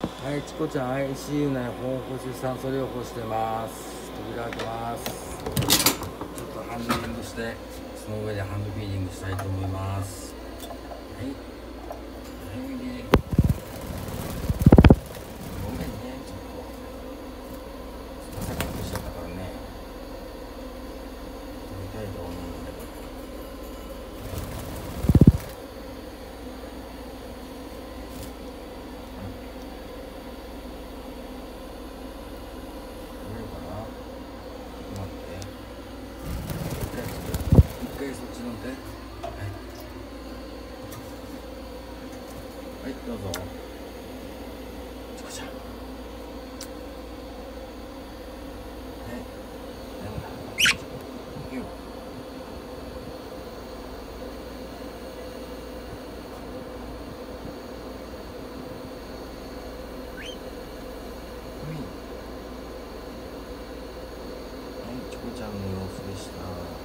はい、チコちゃん ICU 内保護出酸素療法してます。扉開けます。ちょっとハンドリングしてその上でハンドフィーリングしたいと思います。はいおいでごめんねちょっとサカッとしちゃったからね撮りたいと思うんだけど撮れるかなちょっと待って飲んで、はい、はい、どうぞ。チコちゃん。はい、はい、チコちゃんの様子でした。